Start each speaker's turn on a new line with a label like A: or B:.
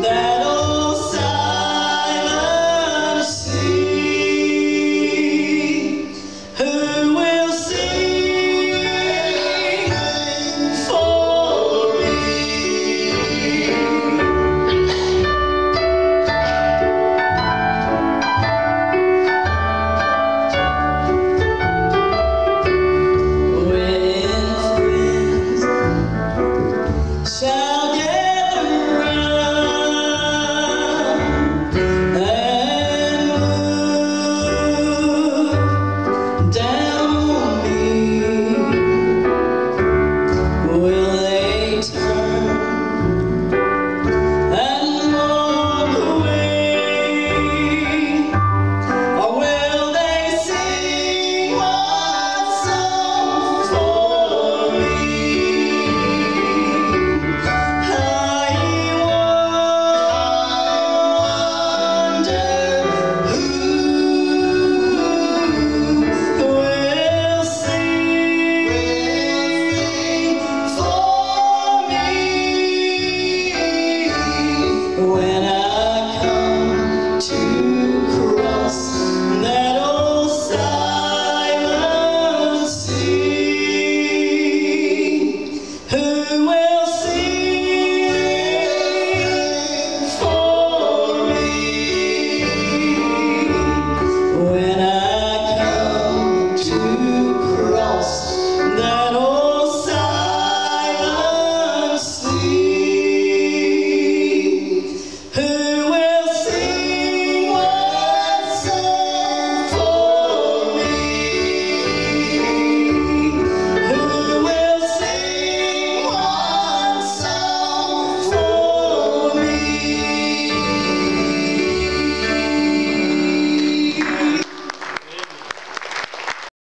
A: that old